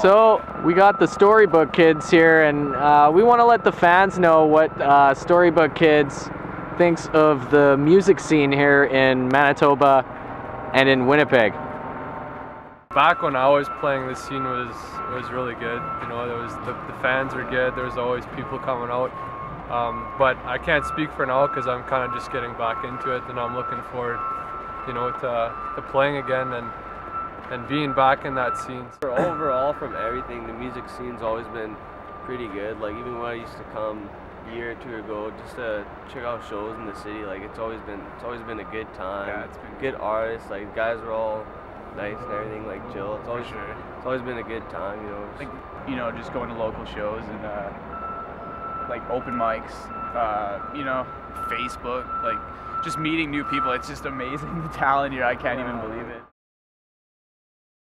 So we got the Storybook Kids here, and uh, we want to let the fans know what uh, Storybook Kids thinks of the music scene here in Manitoba and in Winnipeg. Back when I was playing, the scene was was really good. You know, there was the, the fans were good. There was always people coming out. Um, but I can't speak for now because I'm kind of just getting back into it, and I'm looking forward, you know, to, to playing again and and being back in that scene. Overall, from everything, the music scene's always been pretty good. Like even when I used to come a year or two ago just to check out shows in the city, like it's always been it's always been a good time. Yeah, it's been good artists. Like guys were all nice and everything, like chill. It's always sure. it's always been a good time, you know. like you know just going to local shows and uh, like open mics uh, you know facebook like just meeting new people it's just amazing the talent here i can't even believe it